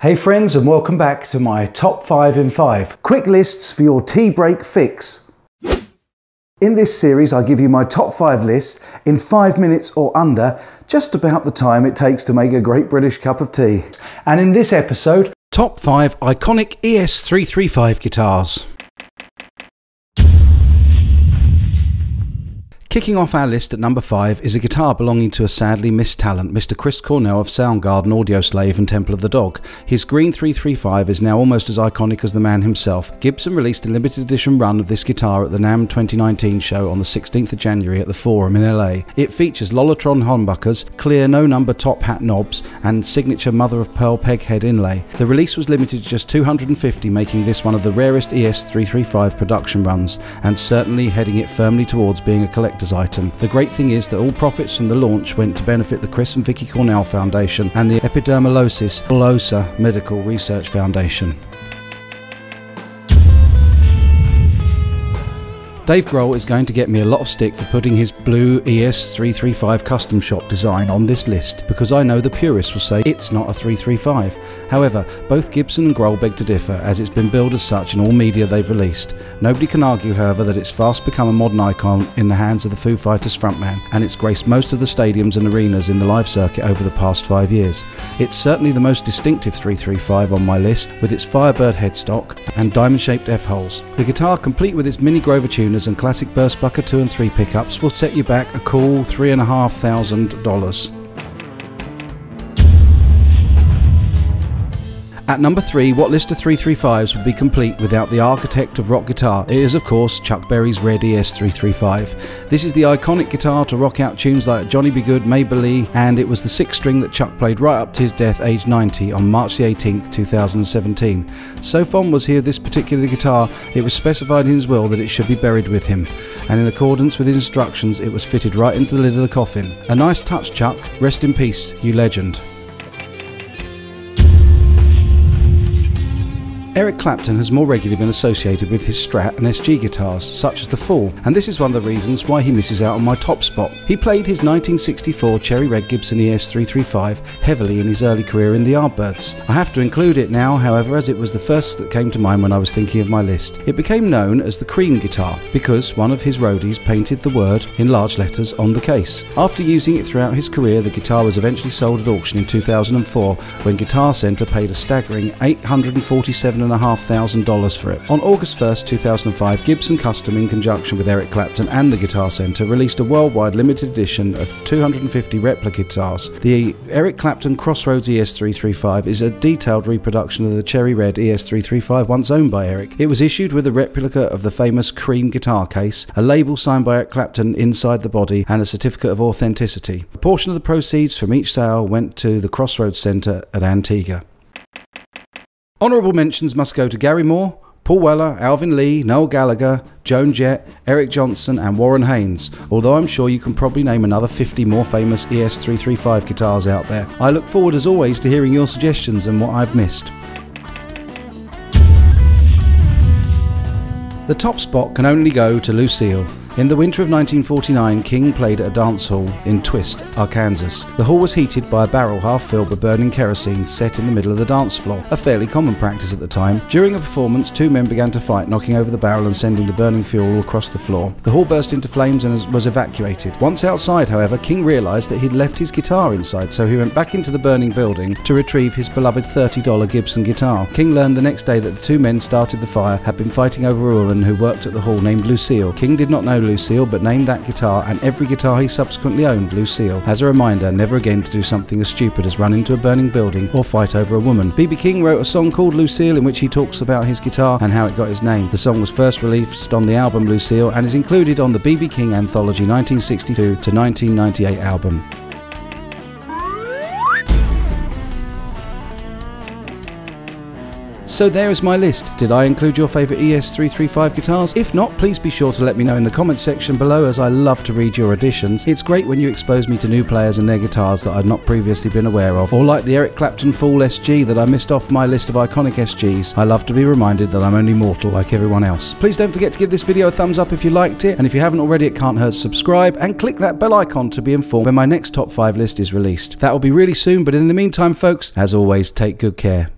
Hey friends and welcome back to my top 5 in 5. Quick lists for your tea break fix. In this series I give you my top 5 lists in 5 minutes or under, just about the time it takes to make a great British cup of tea. And in this episode, Top 5 iconic ES335 guitars. Kicking off our list at number 5 is a guitar belonging to a sadly missed talent, Mr. Chris Cornell of Soundgarden, Audioslave and Temple of the Dog. His green 335 is now almost as iconic as the man himself. Gibson released a limited edition run of this guitar at the NAMM 2019 show on the 16th of January at the Forum in LA. It features Lollartron humbuckers, clear no number top hat knobs, and signature mother of pearl peghead inlay. The release was limited to just 250, making this one of the rarest ES335 production runs, and certainly heading it firmly towards being a collector collector's item. The great thing is that all profits from the launch went to benefit the Chris and Vicky Cornell Foundation and the Epidermolysis Bullosa Medical Research Foundation. Dave Grohl is going to get me a lot of stick for putting his blue ES335 custom shop design on this list because I know the purists will say it's not a 335. However, both Gibson and Grohl beg to differ as it's been billed as such in all media they've released. Nobody can argue, however, that it's fast become a modern icon in the hands of the Foo Fighters frontman and it's graced most of the stadiums and arenas in the live circuit over the past five years. It's certainly the most distinctive 335 on my list with its Firebird headstock and diamond shaped F holes. The guitar, complete with its mini Grover tuners and classic Burstbucker 2 and 3 pickups will set you back a cool $3,500. At number 3, what list of 335s would be complete without the architect of rock guitar? It is, of course, Chuck Berry's Red ES335. This is the iconic guitar to rock out tunes like Johnny B. Goode, Maybelle, and it was the sixth string that Chuck played right up to his death, aged 90, on March the 18th, 2017. So fond was he of this particular guitar, it was specified in his will that it should be buried with him, and in accordance with his instructions, it was fitted right into the lid of the coffin. A nice touch, Chuck. Rest in peace, you legend. Eric Clapton has more regularly been associated with his Strat and SG guitars, such as the Fool, and this is one of the reasons why he misses out on my top spot. He played his 1964 Cherry Red Gibson ES335 heavily in his early career in the Yardbirds. I have to include it now, however, as it was the first that came to mind when I was thinking of my list. It became known as the Cream guitar because one of his roadies painted the word in large letters on the case. After using it throughout his career, the guitar was eventually sold at auction in 2004 when Guitar Center paid a staggering 847 $7,500 for it. On August 1st, 2005, Gibson Custom, in conjunction with Eric Clapton and the Guitar Center, released a worldwide limited edition of 250 replica guitars. The Eric Clapton Crossroads ES335 is a detailed reproduction of the Cherry Red ES335 once owned by Eric. It was issued with a replica of the famous cream guitar case, a label signed by Eric Clapton inside the body, and a certificate of authenticity. A portion of the proceeds from each sale went to the Crossroads Center at Antigua. Honourable mentions must go to Gary Moore, Paul Weller, Alvin Lee, Noel Gallagher, Joan Jett, Eric Johnson, and Warren Haynes, although I'm sure you can probably name another 50 more famous ES335 guitars out there. I look forward as always to hearing your suggestions and what I've missed. The top spot can only go to Lucille. In the winter of 1949, King played at a dance hall in Twist, Arkansas. The hall was heated by a barrel half filled with burning kerosene set in the middle of the dance floor, a fairly common practice at the time. During a performance, two men began to fight, knocking over the barrel and sending the burning fuel across the floor. The hall burst into flames and was evacuated. Once outside, however, King realised that he'd left his guitar inside, so he went back into the burning building to retrieve his beloved $30 Gibson guitar. King learned the next day that the two men started the fire had been fighting over a woman who worked at the hall named Lucille. King did not know Lucille, but named that guitar and every guitar he subsequently owned Lucille. As a reminder, never again to do something as stupid as run into a burning building or fight over a woman. BB King wrote a song called Lucille in which he talks about his guitar and how it got his name. The song was first released on the album Lucille and is included on the BB King Anthology 1962 to 1998 album. So there is my list. Did I include your favourite ES335 guitars? If not, please be sure to let me know in the comments section below as I love to read your additions. It's great when you expose me to new players and their guitars that I'd not previously been aware of, or like the Eric Clapton Fool SG that I missed off my list of iconic SGs. I love to be reminded that I'm only mortal like everyone else. Please don't forget to give this video a thumbs up if you liked it, and if you haven't already it can't hurt subscribe and click that bell icon to be informed when my next top 5 list is released. That will be really soon, but in the meantime folks, as always, take good care.